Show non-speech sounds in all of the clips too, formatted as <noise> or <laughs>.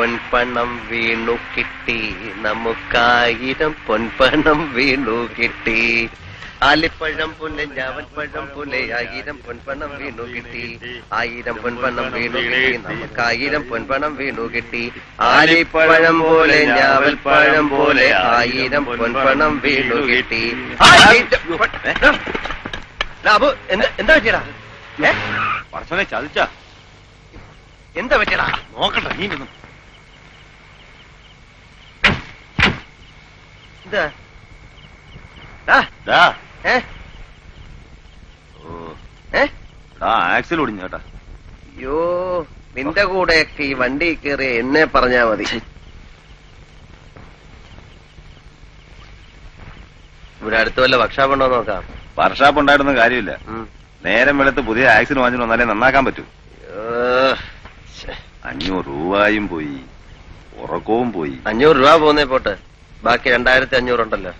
പൊൻപണം വീണു കിട്ടി. നമുക്കായിരം പൊൻപണം വീണു കിട്ടി. ആലിപ്പഴം പുല്ലെ ഞാവൽപ്പഴം പുല്ലെ ആയിരം പൊൻപണം വീണു കിട്ടി. ആയിരം പൊൻപണം വീണു കിട്ടി. നമുക്കായിരം പൊൻപണം വീണു കിട്ടി. ആലിപ്പഴം പോലെ ഞാവൽപ്പഴം പോലെ ആയിരം പൊൻപണം വീണു കിട്ടി. എന്താ പറ്റിയടാ? പറച്ചോനെ ചതിച്ച. എന്താ പറ്റിയടാ? നോക്കട്ടെ നീ നിന്നു. എന്താ ആക്സിൽ ഒടിഞ്ഞു കേട്ടാ. അയ്യോ നിന്റെ കൂടെയൊക്കെ ഈ വണ്ടി കയറി എന്നെ പറഞ്ഞാ മതി. ഇവിടെ അടുത്ത് വല്ല വർക്ക്ഷോപ്പ് ഉണ്ടോ നോക്കാം. വർഷാപ്പ് ഉണ്ടായിരുന്ന കാര്യമില്ല. നേരം വെളുത്ത് പുതിയ ആക്സിൽ വാങ്ങിച്ചു വന്നാലേ നന്നാക്കാൻ പറ്റൂ. അഞ്ഞൂറ് രൂപയും പോയി. ഉറക്കവും പോയി. അഞ്ഞൂറ് രൂപ പോകുന്നേ പോട്ട്. ബാക്കി രണ്ടായിരത്തി അഞ്ഞൂറുണ്ടല്ലോ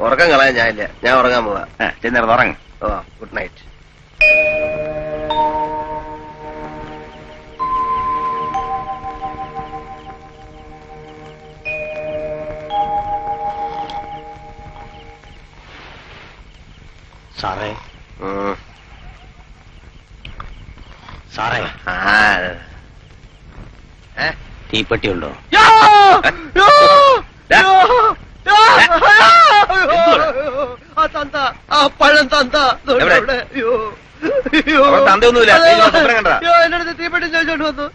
ഉറക്കം കളയാൻ ഞാനില്ല ഞാൻ ഉറങ്ങാൻ പോവാ. ചെന്നേരം ഉറങ്ങ്. ഓ ഗുഡ് നൈറ്റ്. സാറേ. സാറേ? തീപ്പെട്ടി ഉണ്ടോ? <laughs> തന്ത ആ പഴം തന്ത ദോ എവിടെ? ഇവിടെ. യോ! യോ! അവിടെ തന്തയൊന്നുമില്ല. സ്വപ്നം കണ്ടതാ? അയ്യോ അടുത്ത് തീപ്പെട്ടി ചോദിച്ചോണ്ട് വന്നു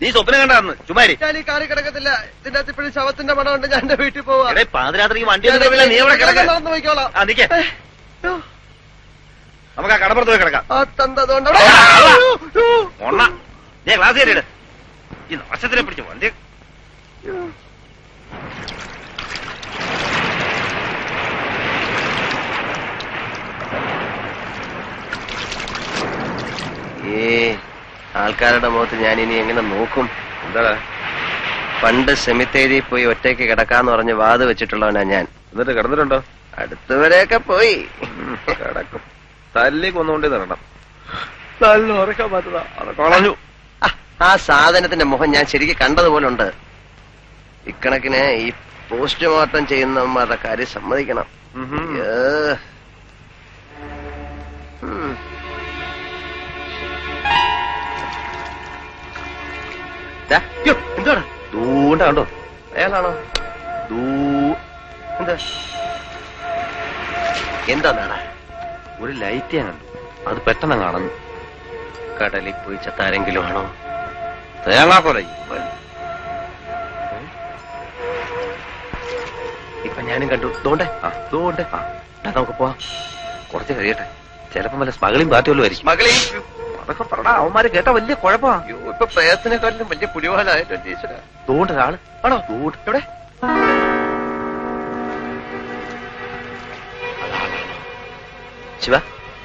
നീ സ്വപ്നം കണ്ടാന്ന് ചുമ്മാരി ഞാൻ ഈ കാറി കിടക്കത്തില്ല ഇതിന്റെ അകത്ത് ഇപ്പോഴും ശവത്തിന്റെ മണം ഉണ്ട് ഞാൻ എന്റെ വീട്ടിൽ പോവാ പാതിരാത്രിക്ക് വണ്ടി ഞാൻ നീ അവിടെ കിടക്ക നടന്നു പോയിക്കോളാം ആ നമുക്ക് ആ കടപ്പുറത്ത് പോയി കിടക്കാം ആ തന്ത അതുകൊണ്ട് അവിടെ- ആ, ആ. യോ! യോ! ഒണ്ണ നീ ക്ലാസ് കയറിയിട് ഈ നാശത്തിനെ പിടിച്ച് വണ്ടി യോ! ഏ ആൾക്കാരുടെ മുഖത്ത് ഞാൻ ഇനി എങ്ങനെ നോക്കും? എന്താടാ? പണ്ട് സെമിത്തേരി പോയി ഒറ്റയ്ക്ക് കിടക്കാന്ന് പറഞ്ഞ് വാത് വെച്ചിട്ടുള്ളവനാ ഞാൻ. എന്നിട്ട് കിടന്നിട്ടുണ്ടോ? അടുത്തവരെയൊക്കെ പോയി. കിടക്കും. തല്ലി പറ്റതാ കളഞ്ഞു. ആ, സാധനത്തിന്റെ മുഖം ഞാൻ ശരിക്കും കണ്ടതുപോലെ ഉണ്ട് ഇക്കണക്കിന് ഈ പോസ്റ്റ്മോർട്ടം ചെയ്യുന്നവന്മാരുടെ കാര്യം സമ്മതിക്കണം. ഏ. എന്തുവാടാ ദൂണ്ട കണ്ടോ? അയാളാണോ? ദൂ എന്താ? എന്താ നാടാ? ഒരു ലൈറ്റ് ഞാൻ കണ്ടു. അത് പെട്ടെന്ന് കാണുന്നു. കടലിൽ പോയി ചത്താരെങ്കിലും ആണോ? തേങ്ങാക്കൊല ഇപ്പൊ ഞാനും കണ്ടു. തോണ്ടേ ആ തോണ്ടേ ആ നമുക്ക് പോവാം. കുറച്ച് കഴിയട്ടെ. ചിലപ്പോ വല്ല സ്മഗളിംഗ് പാർട്ടി വല്ലതും ആയിരിക്കും. അതൊക്കെ പറടാ. അവന്മാര് കേട്ട വലിയ കുഴപ്പമാ അയ്യോ ഇപ്പൊ പ്രയത്നക്കാട്ടിലും വലിയ പുലിവാലായിട്ടോ ടീച്ചറാ ഒരാൾ. ആണോ? ദൂണ്ട. എവിടെ? ശിവ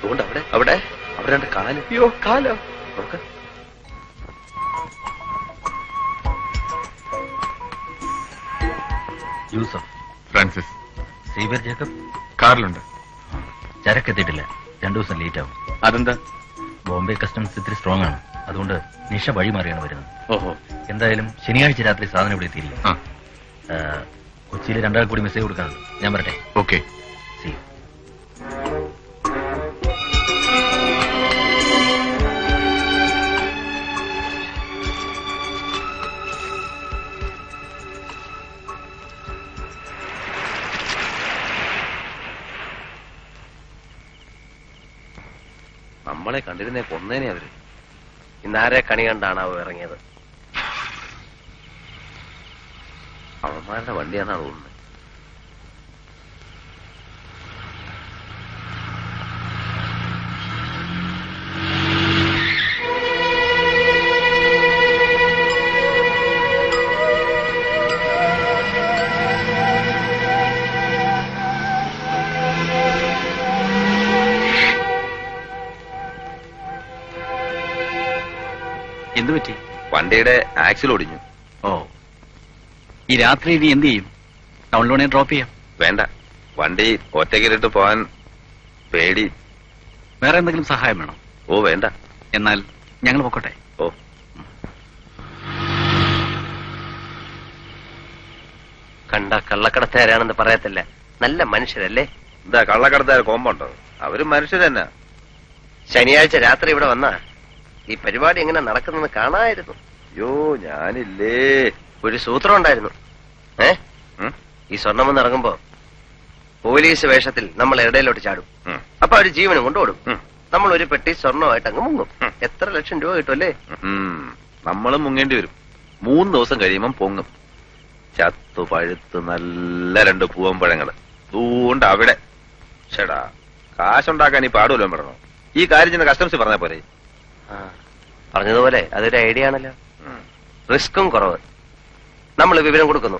ദോണ്ട അവിടെ. അവിടെ? അവിടെ രണ്ട് കാൽ. അയ്യോ കാലോ? നോക്ക. യൂസഫ് ഫ്രാൻസിസ്. സീബർ ജേക്കബ്. കാറിലുണ്ട്. ചരക്കെത്തിയിട്ടില്ല. രണ്ടു ദിവസം ലേറ്റ് ആവും. അതെന്താ? ബോംബെ കസ്റ്റംസ് ഇത്തിരി സ്ട്രോങ് ആണ്. അതുകൊണ്ട് നിഷ വഴി മാറിയാണ് വരുന്നത്. ഓഹോ. എന്തായാലും ശനിയാഴ്ച രാത്രി സാധനം ഇവിടെ എത്തിയിരിക്കും കൊച്ചിയിൽ രണ്ടാൾ കൂടി മെസ്സേജ് കൊടുക്കാനുണ്ട്. ഞാൻ വരട്ടെ. ഓക്കെ. നമ്മളെ കണ്ടിരുന്നേ കൊന്നേനെ അവർ. ഇന്നാരെ കണി കണ്ടാണ് അവ ഇറങ്ങിയത്? അവന്മാരുടെ വണ്ടിയാന്നാ തോന്നുന്നത് എന്തു പറ്റി? വണ്ടിയുടെ ആക്സിൽ ഒടിഞ്ഞു. ഓ. ഈ രാത്രി ഇനി എന്ത് ചെയ്യും? ടൗണിലോണെ ഡ്രോപ്പ് ചെയ്യാം. വേണ്ട. വണ്ടി ഒറ്റയ്ക്കിലിട്ട് പോവാൻ പേടി. വേറെ എന്തെങ്കിലും സഹായം വേണോ? ഓ വേണ്ട. എന്നാൽ ഞങ്ങൾ പൊക്കോട്ടെ. ഓ. കണ്ട കള്ളക്കടത്തുകാരാണെന്ന് പറയത്തില്ല. നല്ല മനുഷ്യരല്ലേ? എന്താ കള്ളക്കടത്തുകാർ കോമ്പുണ്ടോ? അവരും മനുഷ്യർ തന്നെ ശനിയാഴ്ച രാത്രി ഇവിടെ വന്നാ ഈ പരിപാടി എങ്ങനെ നടക്കുന്നെന്ന് കാണായിരുന്നു. അയ്യോ ഞാനില്ലേ. ഒരു സൂത്രം ഉണ്ടായിരുന്നു. ഏ? ഈ സ്വർണമെന്ന് ഇറങ്ങുമ്പോ പോലീസ് വേഷത്തിൽ നമ്മൾ ഇടയിലോട്ട് ചാടും. അപ്പൊ അവർ ജീവനും കൊണ്ടുപോടും നമ്മൾ ഒരു പെട്ടി സ്വർണമായിട്ട് അങ്ങ് മുങ്ങും. എത്ര ലക്ഷം രൂപ കിട്ടുമല്ലേ. നമ്മളും മുങ്ങേണ്ടി വരും. മൂന്ന് ദിവസം കഴിയുമ്പം പൊങ്ങും. ചത്തു പഴുത്ത് നല്ല രണ്ട് പൂവൻ പഴങ്ങൾ ദൂണ്ട് അവിടെ. ചേടാ കാശുണ്ടാക്കാൻ ഈ പാടുമല്ലോ പറഞ്ഞോ. ഈ കാര്യം ചെന്ന് കസ്റ്റംസ് പറഞ്ഞ പോലെ പറഞ്ഞതുപോലെ അതൊരു ഐഡിയ ആണല്ലോ. റിസ്കും റിസ്ക്കും കുറവ്. നമ്മൾ വിവരം കൊടുക്കുന്നു.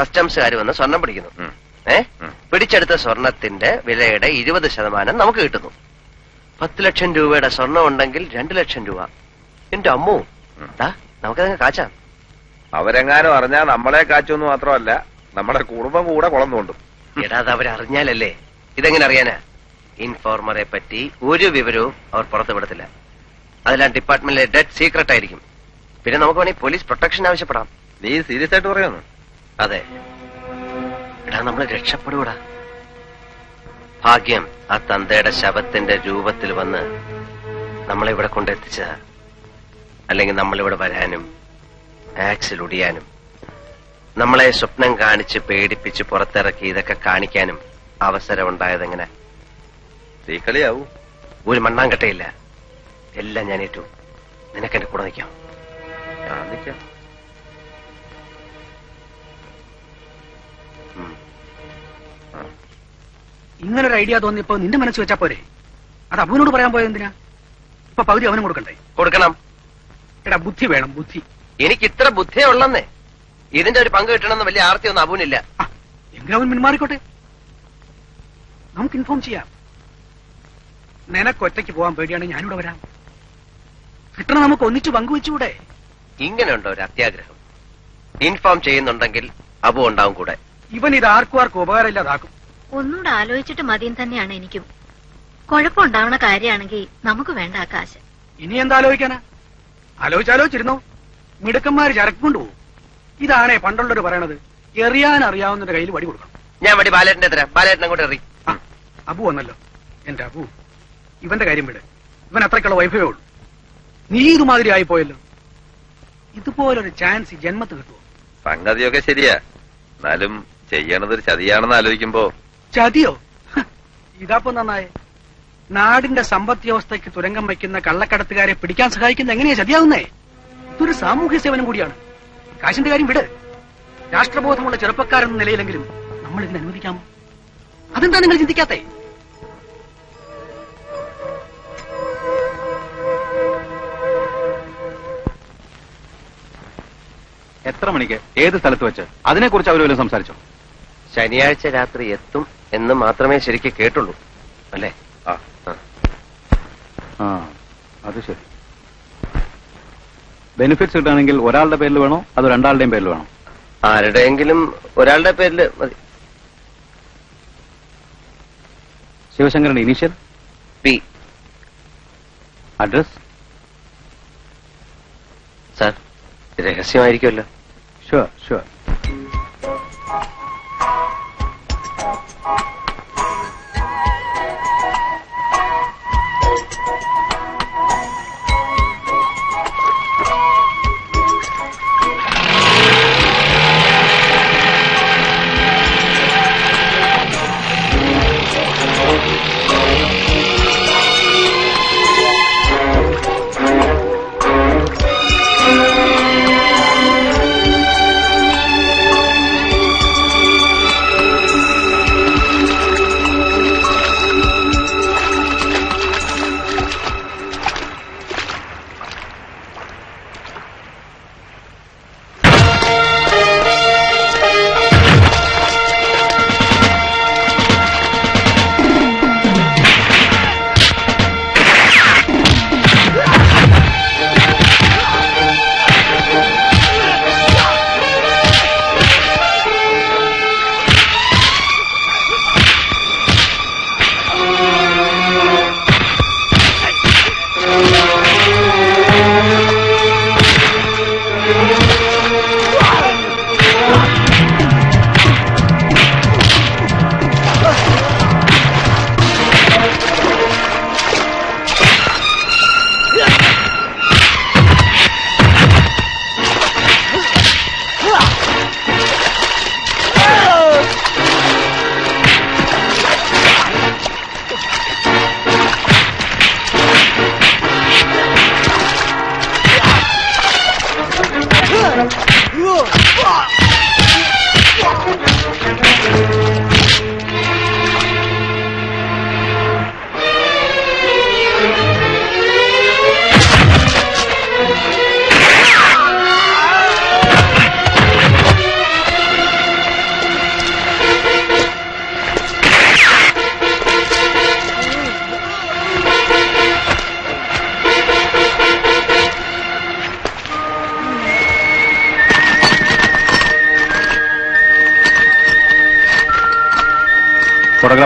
കസ്റ്റംസുകാർ വന്ന് സ്വർണം പിടിക്കുന്നു. ഏ? പിടിച്ചെടുത്ത സ്വർണത്തിന്റെ വിലയുടെ ഇരുപത് ശതമാനം നമുക്ക് കിട്ടുന്നു. പത്ത് ലക്ഷം രൂപയുടെ സ്വർണം ഉണ്ടെങ്കിൽ രണ്ട് ലക്ഷം രൂപ. എന്റെ അമ്മു നമുക്കതങ്ങ് കാച്ചാം. അവരെങ്ങാനും അറിഞ്ഞാൽ നമ്മളെ കാച്ചൊന്നും മാത്രമല്ല നമ്മുടെ കുടുംബം കൂടെ കുളം തോണ്ടും എടാ അത് അവരറിഞ്ഞാലല്ലേ? ഇതെങ്ങനെ അറിയാനാ? ഇൻഫോർമറെ പറ്റി ഒരു വിവരവും അവർ പുറത്തു വിടത്തില്ല അതെല്ലാം ഡിപ്പാർട്ട്മെന്റിലെ ഡെഡ് സീക്രട്ട് ആയിരിക്കും. പിന്നെ നമുക്ക് വേണമെങ്കിൽ പോലീസ് പ്രൊട്ടക്ഷൻ ആവശ്യപ്പെടാം. നീ സീരിയസ് ആയിട്ട് പറയുന്നു. അതെ. എടാ നമ്മൾ രക്ഷപ്പെടൂടാ ഭാഗ്യം ആ തന്തയുടെ ശവത്തിന്റെ രൂപത്തിൽ വന്ന് നമ്മളെ ഇവിടെ കൊണ്ടെത്തിച്ച അല്ലെങ്കിൽ നമ്മളിവിടെ വരാനും ആക്സിൽ ഒടിയാനും നമ്മളെ സ്വപ്നം കാണിച്ച് പേടിപ്പിച്ച് പുറത്തിറക്കി ഇതൊക്കെ കാണിക്കാനും അവസരം ഉണ്ടായതെങ്ങനെ തീക്കളിയാവൂ ഒരു മണ്ണാങ്കട്ടയില്ല. എല്ലാം ഞാൻ ഏറ്റു. നിനക്ക് എന്റെ കൂടെ നിൽക്കാം. ഞാൻ നിൽക്കാം. ഇങ്ങനെ ഇങ്ങനൊരു ഐഡിയ തോന്നിയപ്പോ നിന്റെ മനസ്സ് വെച്ചാ പോരെ? അത് അബുവിനോട് പറയാൻ പോയത് എന്തിനാ? ഇപ്പൊ പകുതി അവനും കൊടുക്കണ്ടേ? കൊടുക്കണം. എടാ ബുദ്ധി വേണം ബുദ്ധി. എനിക്ക് ഇത്ര ബുദ്ധിയേ ഉള്ളന്നേ. ഇതിന്റെ ഒരു പങ്ക് കിട്ടണമെന്ന് വലിയ ആർത്തിയൊന്നും അബുവിനില്ല ആ എങ്കിലും അവൻ പിന്മാറിക്കോട്ടെ നമുക്ക് ഇൻഫോം ചെയ്യാം. നിനക്ക് ഒറ്റയ്ക്ക് പോകാൻ പേടിയാണ് ഞാനിവിടെ വരാം. കിട്ടണം നമുക്ക് ഒന്നിച്ച് പങ്കുവെച്ചുകൂടെ? ഇങ്ങനെയുണ്ടോ ഒരു അത്യാഗ്രഹം? ഇൻഫോം ചെയ്യുന്നുണ്ടെങ്കിൽ അബു ഉണ്ടാവും കൂടെ. ഇവൻ ഇത് ആർക്കും ആർക്കും ഉപകാരമില്ലാതാക്കും ഒന്നുകൂടെ ആലോചിച്ചിട്ട് മതിയും തന്നെയാണ് എനിക്കും. കുഴപ്പമുണ്ടാവണ കാര്യമാണെങ്കിൽ നമുക്ക് വേണ്ട ആ കാശ് ഇനി എന്താ ആലോചിക്കാനാ ആലോചിച്ചാലോചിച്ചിരുന്നോ മിടുക്കന്മാര് ചരക്ക് കൊണ്ടുപോകും ഇതാണേ പണ്ടുള്ളവർ പറയണത്. എറിയാൻ അറിയാവുന്നതിന്റെ കയ്യിൽ വടി കൊടുക്കണം. ഞാൻ വടി ബാലേട്ടന്റെ തരാം. ബാലേട്ടനെ അങ്ങോട്ട് എറി. ആ അബു വന്നല്ലോ. എന്റെ അബു ഇവന്റെ കാര്യം വിട്. ഇവൻ അത്രയ്ക്കുള്ള വൈഫേ ഉള്ളൂ. നീ ഇതുമാതിരി ആയിപ്പോയല്ലോ. ഇതുപോലൊരു ചാൻസ് ജന്മത്ത് കിട്ടുമോ സംഗതിയൊക്കെ ശരിയാ. എന്നാലും ചെയ്യണതൊരു ചതിയാണെന്ന് ആലോചിക്കുമ്പോ. ചതിയോ? ഇതാപ്പോ നന്നായേ. നാടിന്റെ സമ്പദ് വ്യവസ്ഥയ്ക്ക് തുരങ്കം വയ്ക്കുന്ന കള്ളക്കടത്തുകാരെ പിടിക്കാൻ സഹായിക്കുന്ന എങ്ങനെയാ ചതിയാവുന്നേ? ഇതൊരു സാമൂഹ്യ സേവനം കൂടിയാണ്. കാശിന്റെ കാര്യം വിട്. രാഷ്ട്രബോധമുള്ള ചെറുപ്പക്കാരെന്ന നിലയിലെങ്കിലും നമ്മൾ ഇതിന് അനുവദിക്കാമോ അതെന്താ നിങ്ങൾ ചിന്തിക്കാത്തേ? എത്ര മണിക്ക് ഏത് സ്ഥലത്ത് വെച്ച്? അതിനെക്കുറിച്ച് അവർ വല്ലതും സംസാരിച്ചോ? ശനിയാഴ്ച രാത്രി എത്തും എന്ന് മാത്രമേ ശരിക്ക് കേട്ടുള്ളൂ. അല്ലേ? ആ. ആ. അത് ശരി. ബെനിഫിറ്റ്സ് കിട്ടുകയാണെങ്കിൽ ഒരാളുടെ പേരിൽ വേണോ? അതോ രണ്ടാളുടെയും പേരിൽ വേണോ? ആരുടെയെങ്കിലും ഒരാളുടെ പേരിൽ മതി. Sivasankaran initial P. Address sir രഹസ്യമായിരിക്കുമല്ലോ. sure sure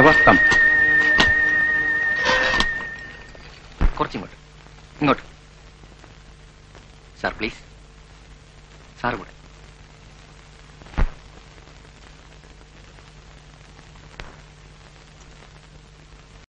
Fotoğrafa tam. Sir please sir കൂടെ